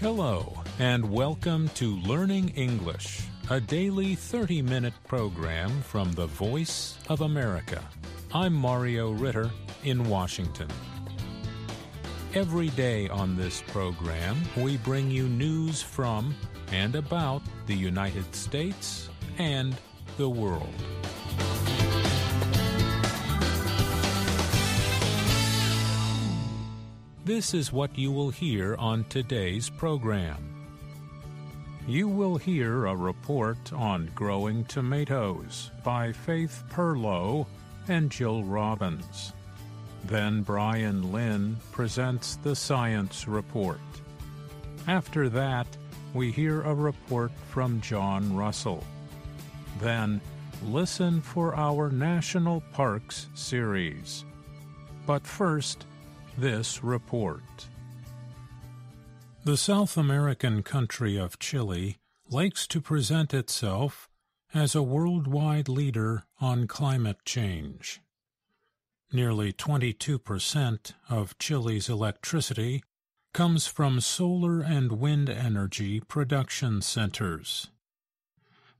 Hello, and welcome to Learning English, a daily 30 minute program from the Voice of America. I'm Mario Ritter in Washington. Every day on this program, we bring you news from and about the United States and the world. This is what you will hear on today's program. You will hear a report on growing tomatoes by Faith Perlow and Jill Robbins. Then Bryan Lynn presents the science report. After that, we hear a report from John Russell. Then, listen for our National Parks series. But first, this report. The South American country of Chile likes to present itself as a worldwide leader on climate change. Nearly 22% of Chile's electricity comes from solar and wind energy production centers.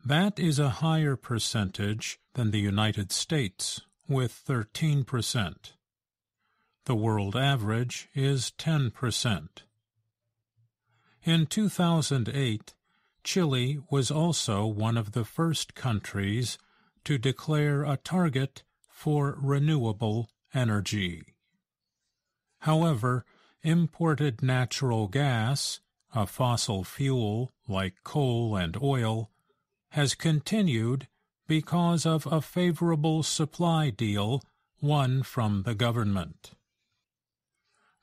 That is a higher percentage than the United States, with 13%. The world average is 10%. In 2008, Chile was also one of the first countries to declare a target for renewable energy. However, imported natural gas, a fossil fuel like coal and oil, has continued because of a favorable supply deal won from the government.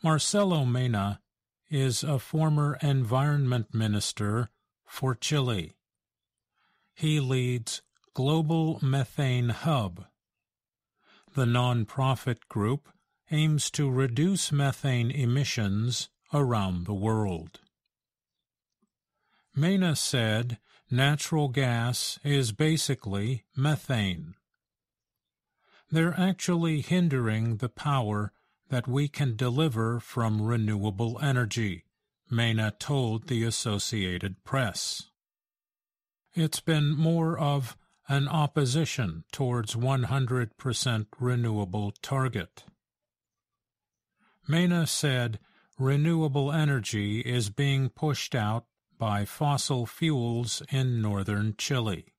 Marcelo Mena is a former environment minister for Chile. He leads Global Methane Hub. The nonprofit group aims to reduce methane emissions around the world. Mena said natural gas is basically methane. They're actually hindering the power that we can deliver from renewable energy, Mena told the Associated Press. It's been more of an opposition towards 100% renewable target. Mena said renewable energy is being pushed out by fossil fuels in northern Chile.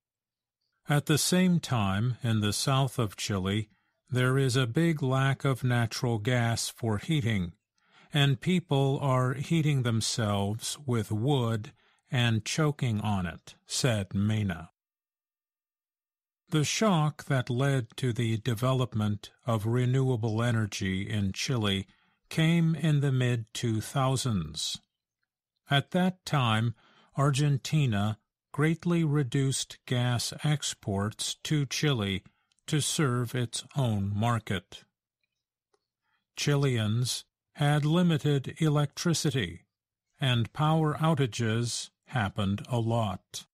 At the same time, in the south of Chile, there is a big lack of natural gas for heating, and people are heating themselves with wood and choking on it, said Mena. The shock that led to the development of renewable energy in Chile came in the mid 2000s. At that time, Argentina greatly reduced gas exports to Chile to serve its own market. Chileans had limited electricity, and power outages happened a lot.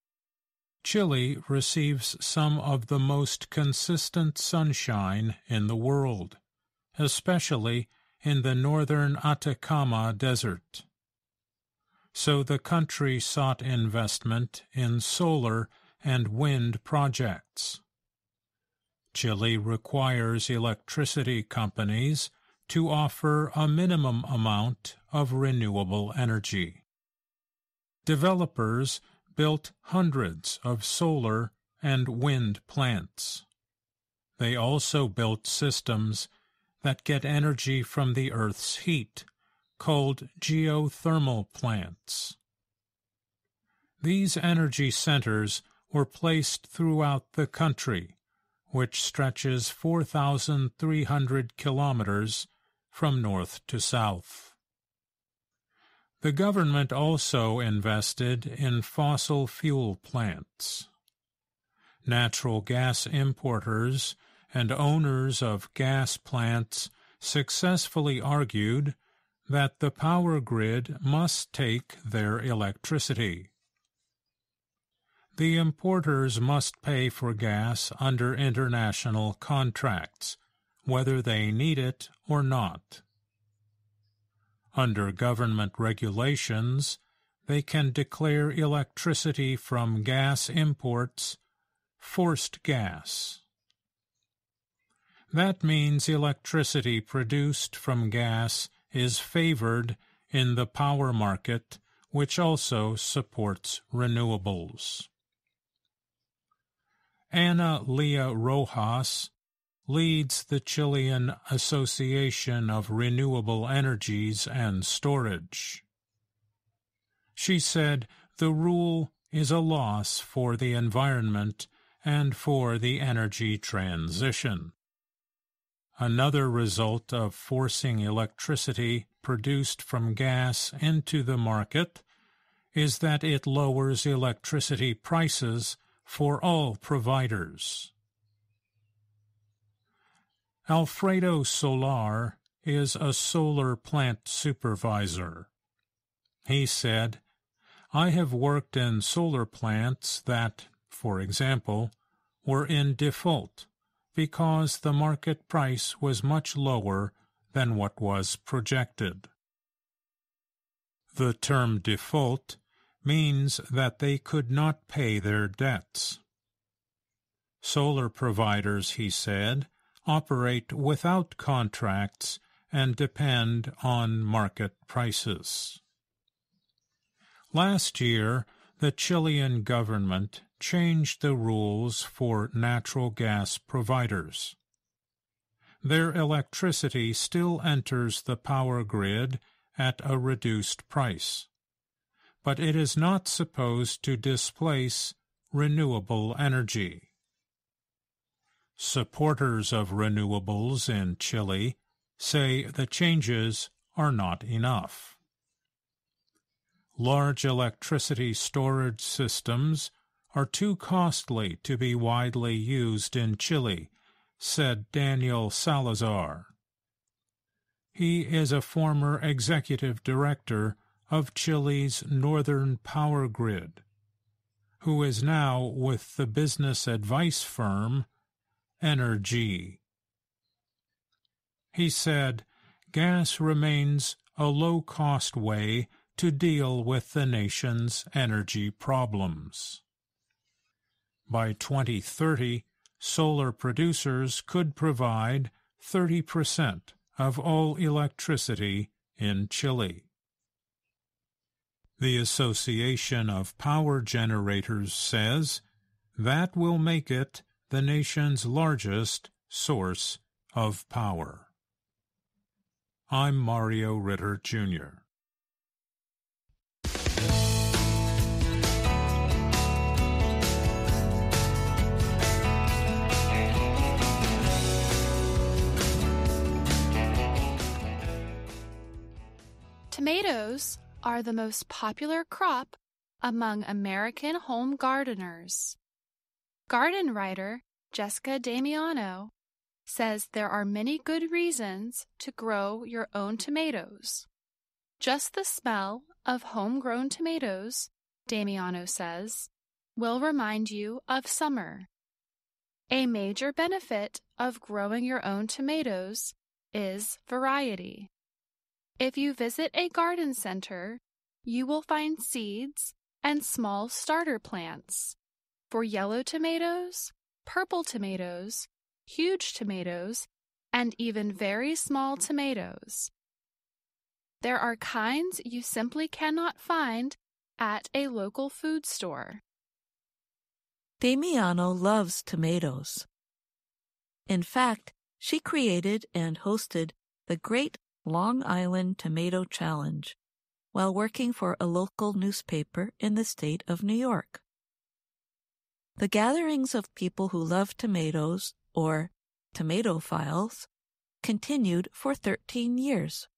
Chile receives some of the most consistent sunshine in the world, especially in the northern Atacama Desert. So the country sought investment in solar and wind projects. Chile requires electricity companies to offer a minimum amount of renewable energy. Developers built hundreds of solar and wind plants. They also built systems that get energy from the Earth's heat, called geothermal plants. These energy centers were placed throughout the country which stretches 4,300 kilometers from north to south. The government also invested in fossil fuel plants. Natural gas importers and owners of gas plants successfully argued that the power grid must take their electricity the importers must pay for gas under international contracts, whether they need it or not. Under government regulations, they can declare electricity from gas imports forced gas. That means electricity produced from gas is favored in the power market, which also supports renewables. Ana Lia Rojas leads the Chilean Association of Renewable Energies and Storage. She said the rule is a loss for the environment and for the energy transition. Another result of forcing electricity produced from gas into the market is that it lowers electricity prices for all providers. Alfredo Solar is a solar plant supervisor. He said, I have worked in solar plants that, for example, were in default because the market price was much lower than what was projected. The term default means that they could not pay their debts. Solar providers, he said, operate without contracts and depend on market prices. Last year, the Chilean government changed the rules for natural gas providers. Their electricity still enters the power grid at a reduced price, but it is not supposed to displace renewable energy. Supporters of renewables in Chile say the changes are not enough. Large electricity storage systems are too costly to be widely used in Chile, said Daniel Salazar. He is a former executive director of Chile's Northern Power Grid, who is now with the business advice firm Energy. He said, gas remains a low-cost way to deal with the nation's energy problems. By 2030, solar producers could provide 30% of all electricity in Chile. The Association of Power Generators says that will make it the nation's largest source of power. I'm Mario Ritter, Jr. Tomatoes are the most popular crop among American home gardeners. Garden writer Jessica Damiano says there are many good reasons to grow your own tomatoes. Just the smell of homegrown tomatoes, Damiano says, will remind you of summer. A major benefit of growing your own tomatoes is variety. If you visit a garden center, you will find seeds and small starter plants for yellow tomatoes, purple tomatoes, huge tomatoes, and even very small tomatoes. There are kinds you simply cannot find at a local food store. Damiano loves tomatoes. In fact, she created and hosted the Great Long Island Tomato Challenge while working for a local newspaper in the state of New York. The gatherings of people who love tomatoes, or tomatophiles, continued for 13 years.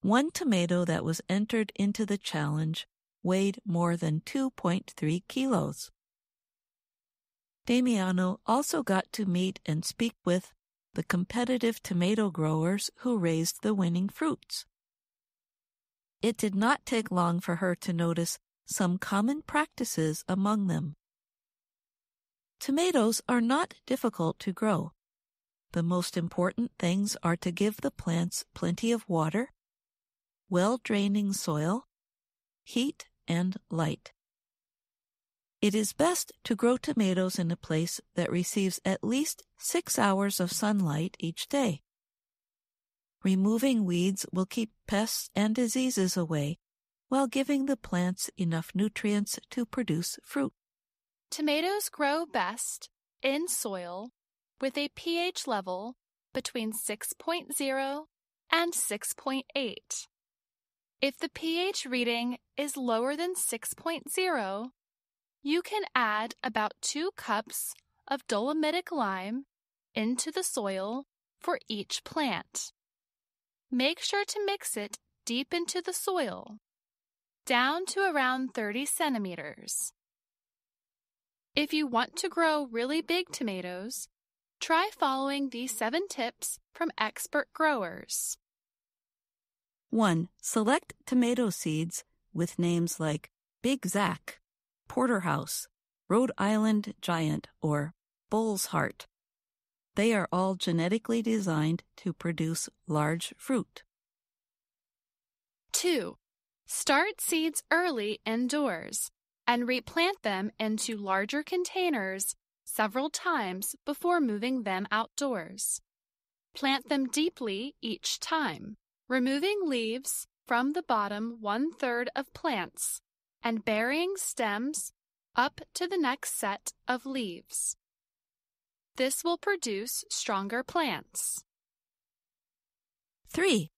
One tomato that was entered into the challenge weighed more than 2.3 kilos. Damiano also got to meet and speak with the competitive tomato growers who raised the winning fruits. It did not take long for her to notice some common practices among them. Tomatoes are not difficult to grow. The most important things are to give the plants plenty of water, well draining soil, heat, and light. It is best to grow tomatoes in a place that receives at least six hours of sunlight each day. Removing weeds will keep pests and diseases away while giving the plants enough nutrients to produce fruit. Tomatoes grow best in soil with a pH level between 6.0 and 6.8. If the pH reading is lower than 6.0, you can add about 2 cups of dolomitic lime into the soil for each plant. Make sure to mix it deep into the soil, down to around 30 centimeters. If you want to grow really big tomatoes, try following these seven tips from expert growers. 1. Select tomato seeds with names like Big Zac, Porterhouse, Rhode Island Giant, or Bull's Heart. They are all genetically designed to produce large fruit. 2. Start seeds early indoors and replant them into larger containers several times before moving them outdoors. Plant them deeply each time, removing leaves from the bottom one third of plants and burying stems up to the next set of leaves. This will produce stronger plants. 3.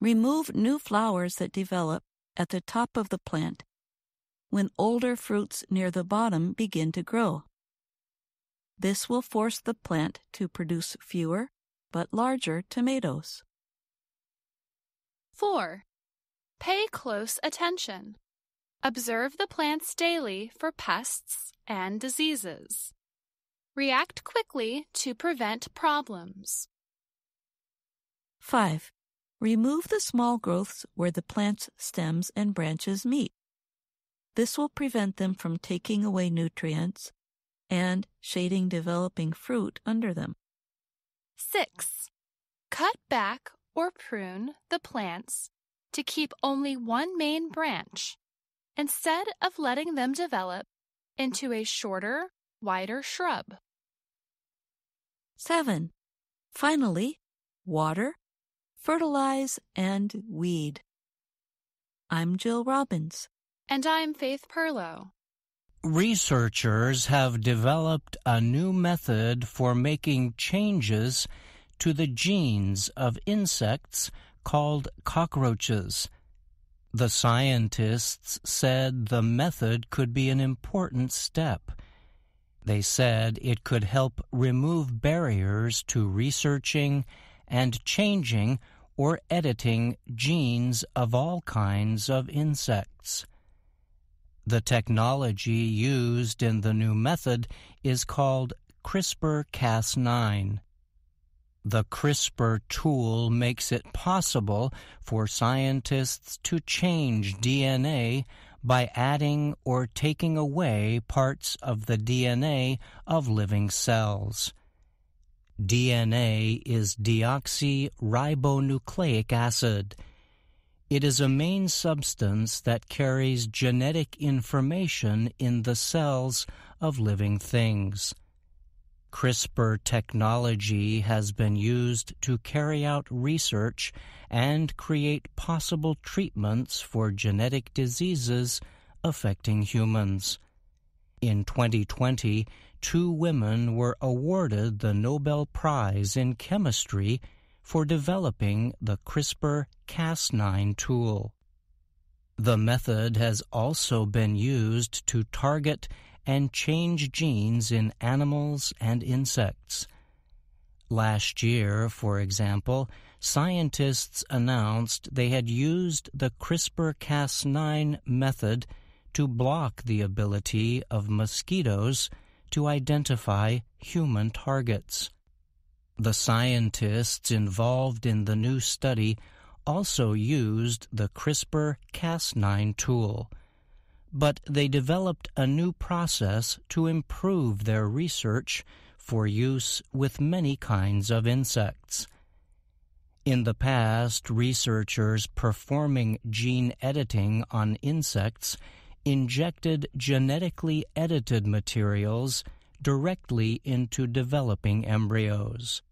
Remove new flowers that develop at the top of the plant when older fruits near the bottom begin to grow. This will force the plant to produce fewer but larger tomatoes. 4. Pay close attention. Observe the plants daily for pests and diseases. React quickly to prevent problems. 5. Remove the small growths where the plant's stems and branches meet. This will prevent them from taking away nutrients and shading developing fruit under them. 6. Cut back or prune the plants to keep only one main branch instead of letting them develop into a shorter, wider shrub. 7. Finally, water, fertilize, and weed. I'm Jill Robbins. And I'm Faith Perlow. Researchers have developed a new method for making changes to the genes of insects called cockroaches. The scientists said the method could be an important step. They said it could help remove barriers to researching and changing or editing genes of all kinds of insects. The technology used in the new method is called CRISPR Cas9. The CRISPR tool makes it possible for scientists to change DNA by adding or taking away parts of the DNA of living cells. DNA is deoxyribonucleic acid it is a main substance that carries genetic information in the cells of living things. CRISPR technology has been used to carry out research and create possible treatments for genetic diseases affecting humans. In 2020, two women were awarded the Nobel Prize in Chemistry for developing the CRISPR Cas9 tool. The method has also been used to target and change genes in animals and insects. Last year, for example, scientists announced they had used the CRISPR Cas9 method to block the ability of mosquitoes to identify human targets. The scientists involved in the new study also used the CRISPR Cas9 tool, but they developed a new process to improve their research for use with many kinds of insects. In the past, researchers performing gene editing on insects injected genetically edited materials directly into developing embryos.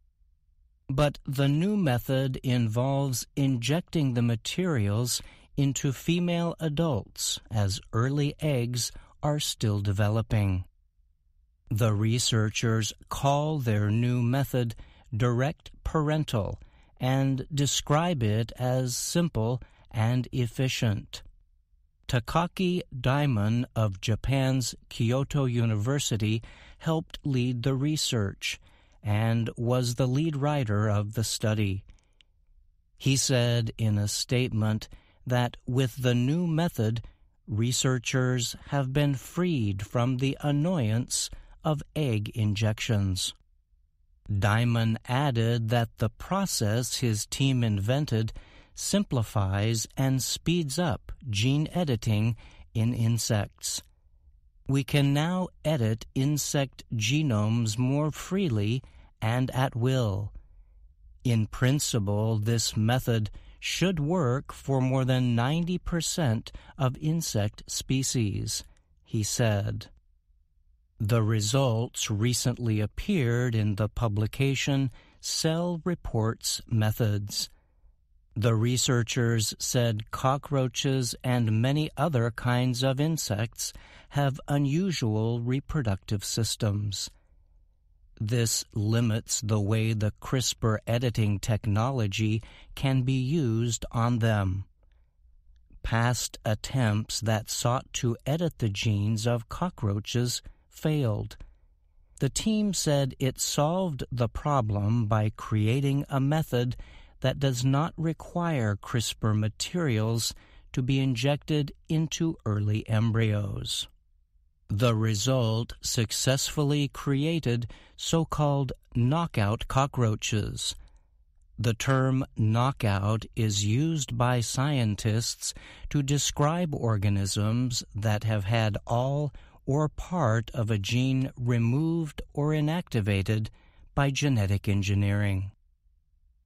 But the new method involves injecting the materials into female adults as early eggs are still developing. The researchers call their new method direct parental and describe it as simple and efficient. Takaaki Daimon of Japan's Kyoto University helped lead the research and was the lead writer of the study. He said in a statement that with the new method, researchers have been freed from the annoyance of egg injections. Daimon added that the process his team invented simplifies and speeds up gene editing in insects. We can now edit insect genomes more freely and at will. In principle, this method should work for more than 90% of insect species, he said. The results recently appeared in the publication Cell Reports Methods. The researchers said cockroaches and many other kinds of insects have unusual reproductive systems. This limits the way the CRISPR editing technology can be used on them. Past attempts that sought to edit the genes of cockroaches failed. The team said it solved the problem by creating a method that does not require CRISPR materials to be injected into early embryos. The result successfully created so-called knockout cockroaches. The term knockout is used by scientists to describe organisms that have had all or part of a gene removed or inactivated by genetic engineering.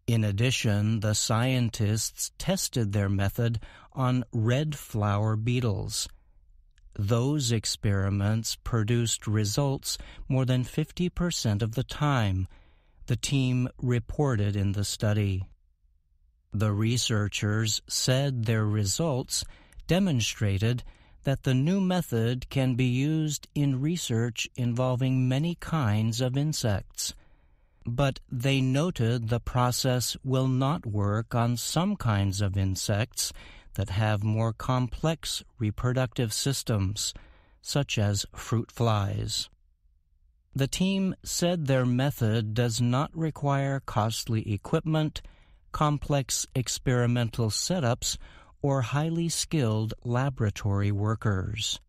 In addition, the scientists tested their method on red flower beetles. Those experiments produced results more than 50% of the time, the team reported in the study. The researchers said their results demonstrated that the new method can be used in research involving many kinds of insects but they noted the process will not work on some kinds of insects that have more complex reproductive systems, such as fruit flies. The team said their method does not require costly equipment, complex experimental setups, or highly skilled laboratory workers.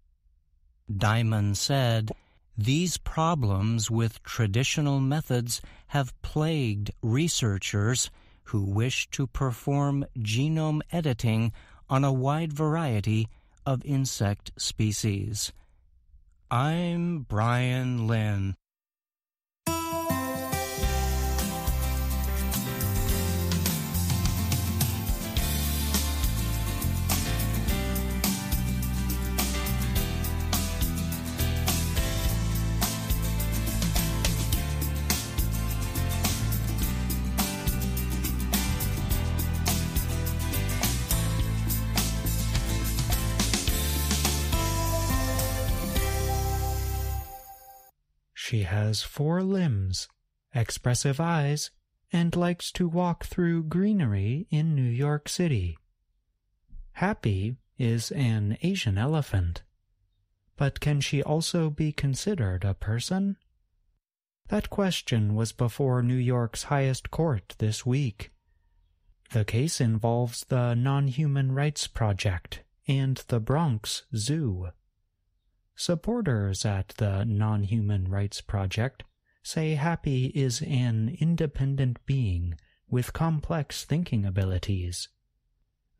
Daimon said, these problems with traditional methods have plagued researchers who wish to perform genome editing on a wide variety of insect species. I'm Bryan Lynn. She has four limbs, expressive eyes, and likes to walk through greenery in New York City. Happy is an Asian elephant. But can she also be considered a person? That question was before New York's highest court this week. The case involves the Non-Human Rights Project and the Bronx Zoo. Supporters at the Non-Human Rights Project say Happy is an independent being with complex thinking abilities.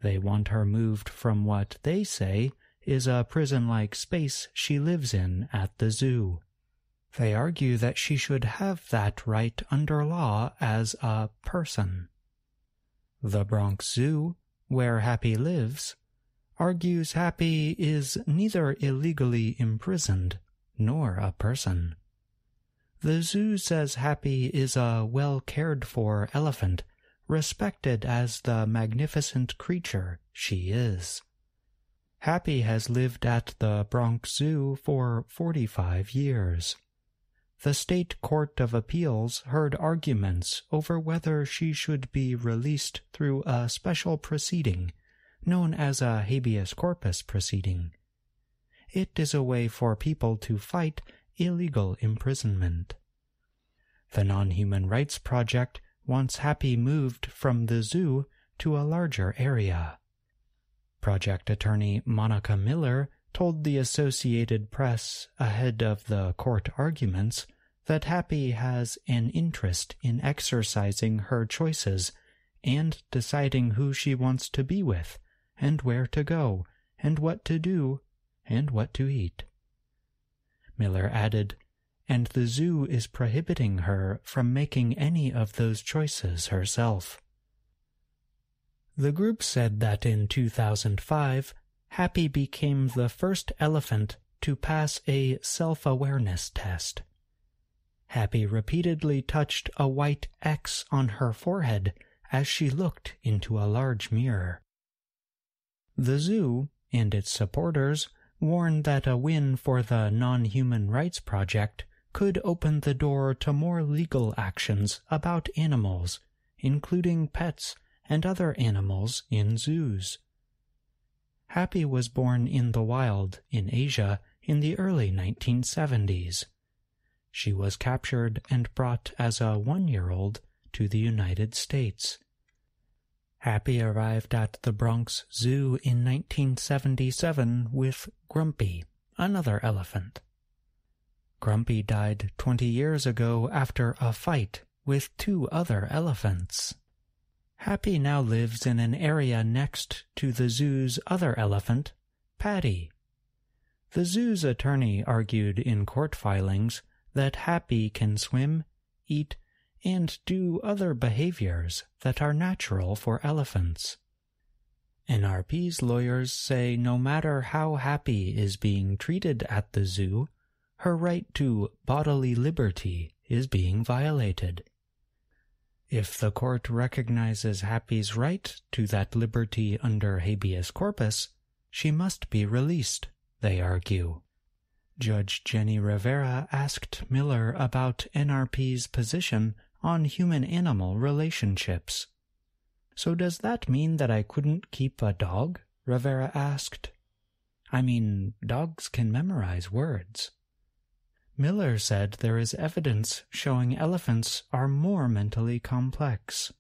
They want her moved from what they say is a prison-like space she lives in at the zoo. They argue that she should have that right under law as a person. The Bronx Zoo, where Happy lives, argues Happy is neither illegally imprisoned nor a person. The zoo says Happy is a well cared for elephant, respected as the magnificent creature she is. Happy has lived at the Bronx Zoo for 45 years. The State Court of Appeals heard arguments over whether she should be released through a special proceeding known as a habeas corpus proceeding. It is a way for people to fight illegal imprisonment. The Non Human Rights Project wants Happy moved from the zoo to a larger area. Project attorney Monica Miller told the Associated Press ahead of the court arguments that Happy has an interest in exercising her choices and deciding who she wants to be with, and where to go, and what to do, and what to eat. Miller added, and the zoo is prohibiting her from making any of those choices herself. The group said that in 2005, Happy became the first elephant to pass a self awareness test. Happy repeatedly touched a white X on her forehead as she looked into a large mirror. The zoo and its supporters warn that a win for the Non Human Rights Project could open the door to more legal actions about animals, including pets and other animals in zoos. Happy was born in the wild in Asia in the early 1970s. She was captured and brought as a one year old to the United States. Happy arrived at the Bronx Zoo in 1977 with Grumpy, another elephant. Grumpy died 20 years ago after a fight with two other elephants. Happy now lives in an area next to the zoo's other elephant, Patty. The zoo's attorney argued in court filings that Happy can swim, eat, and do other behaviors that are natural for elephants. NRP's lawyers say no matter how Happy is being treated at the zoo, her right to bodily liberty is being violated. If the court recognizes Happy's right to that liberty under habeas corpus, she must be released, they argue. Judge Jenny Rivera asked Miller about NRP's position on human animal relationships. So does that mean that I couldn't keep a dog? Rivera asked. I mean, dogs can memorize words. Miller said there is evidence showing elephants are more mentally complex.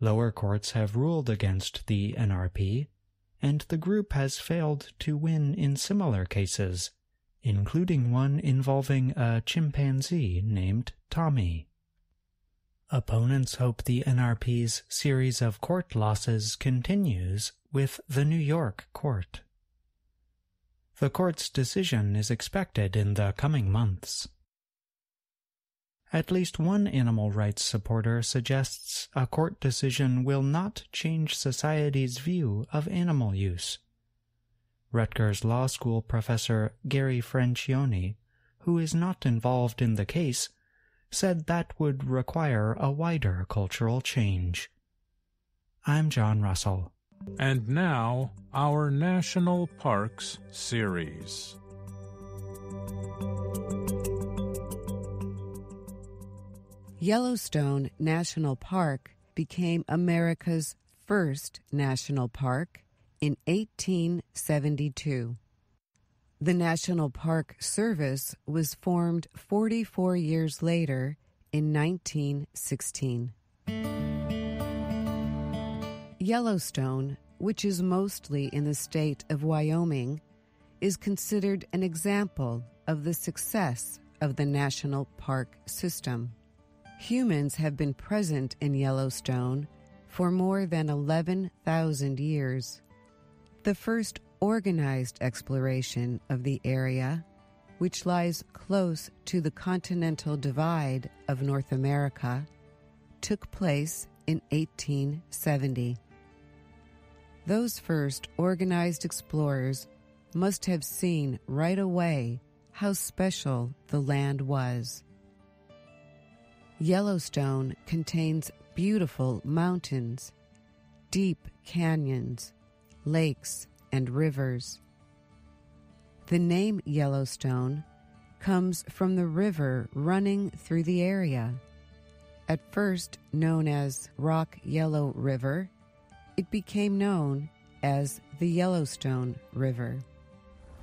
Lower courts have ruled against the NRP, and the group has failed to win in similar cases, including one involving a chimpanzee named Tommy. Opponents hope the NRP's series of court losses continues with the New York court. The court's decision is expected in the coming months. At least one animal rights supporter suggests a court decision will not change society's view of animal use. Rutgers Law School professor Gary Francione, who is not involved in the case, said that would require a wider cultural change. I'm John Russell. And now, our National Parks series. Yellowstone National Park became America's first national park in 1872. The National Park Service was formed 44 years later in 1916. Yellowstone, which is mostly in the state of Wyoming, is considered an example of the success of the national park system. Humans have been present in Yellowstone for more than 11,000 years. The first organized exploration of the area, which lies close to the continental divide of North America, took place in 1870. Those first organized explorers must have seen right away how special the land was. Yellowstone contains beautiful mountains, deep canyons, lakes, and rivers. The name Yellowstone comes from the river running through the area. At first known as Rock Yellow River, it became known as the Yellowstone River.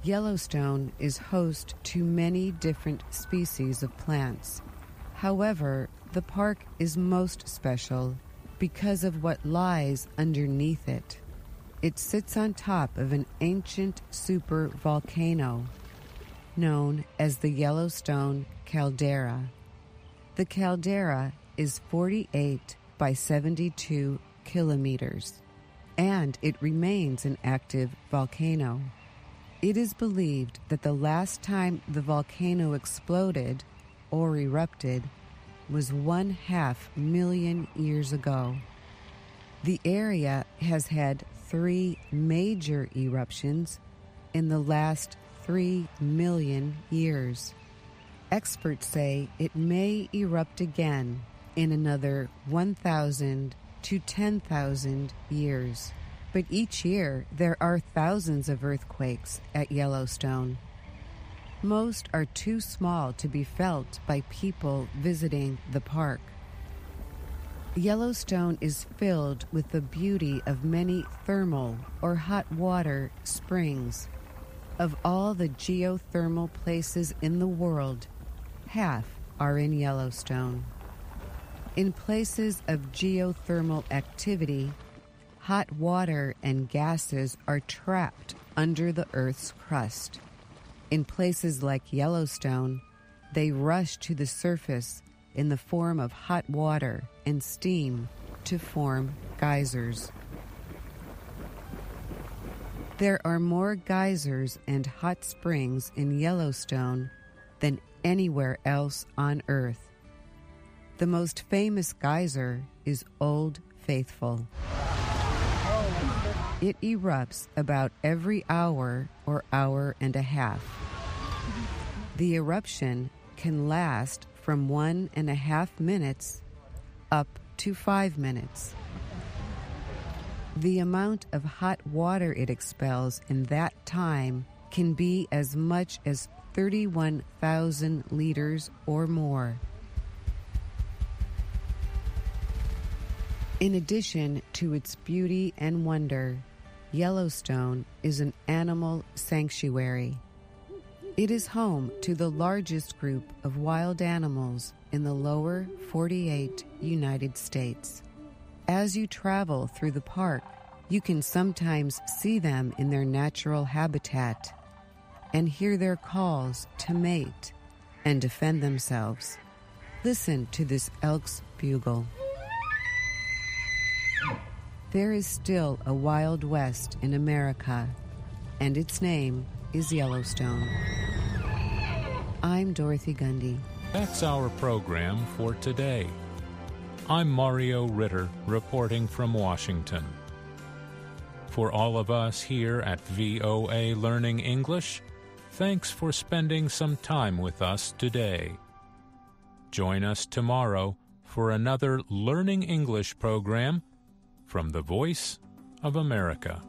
Yellowstone is host to many different species of plants. However, the park is most special because of what lies underneath it. It sits on top of an ancient super volcano known as the Yellowstone Caldera. The caldera is 48 by 72 kilometers, and it remains an active volcano. It is believed that the last time the volcano exploded or erupted was one half million years ago. The area has had three major eruptions in the last three million years. Experts say it may erupt again in another 1,000 to 10,000 years. But each year there are thousands of earthquakes at Yellowstone. Most are too small to be felt by people visiting the park. Yellowstone is filled with the beauty of many thermal or hot water springs. Of all the geothermal places in the world, half are in Yellowstone. In places of geothermal activity, hot water and gases are trapped under the Earth's crust. In places like Yellowstone, they rush to the surface in the form of hot water and steam to form geysers. There are more geysers and hot springs in Yellowstone than anywhere else on Earth. The most famous geyser is Old Faithful. It erupts about every hour or hour and a half. The eruption can last from one and a half minutes up to five minutes. The amount of hot water it expels in that time can be as much as 31,000 liters or more. In addition to its beauty and wonder, Yellowstone is an animal sanctuary. It is home to the largest group of wild animals in the lower 48 United States. As you travel through the park, you can sometimes see them in their natural habitat and hear their calls to mate and defend themselves. Listen to this elk's bugle. There is still a Wild West in America, and its name is Yellowstone. I'm Dorothy Gundy. That's our program for today. I'm Mario Ritter reporting from Washington. For all of us here at VOA Learning English, thanks for spending some time with us today. Join us tomorrow for another Learning English program from the Voice of America.